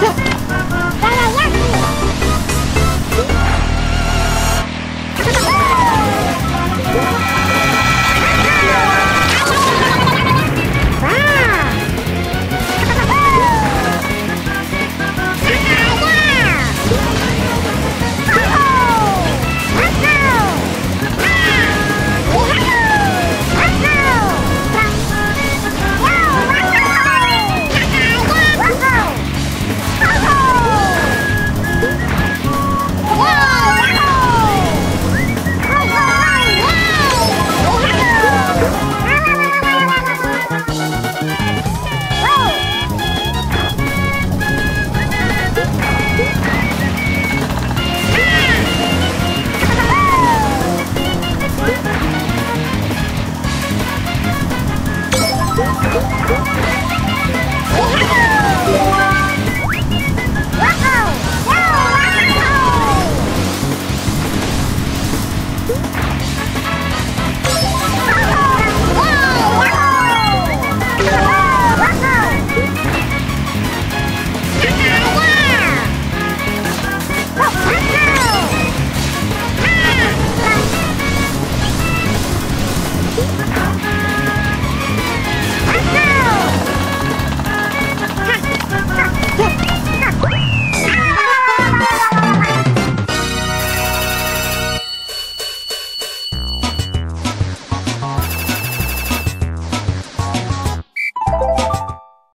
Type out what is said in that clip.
자.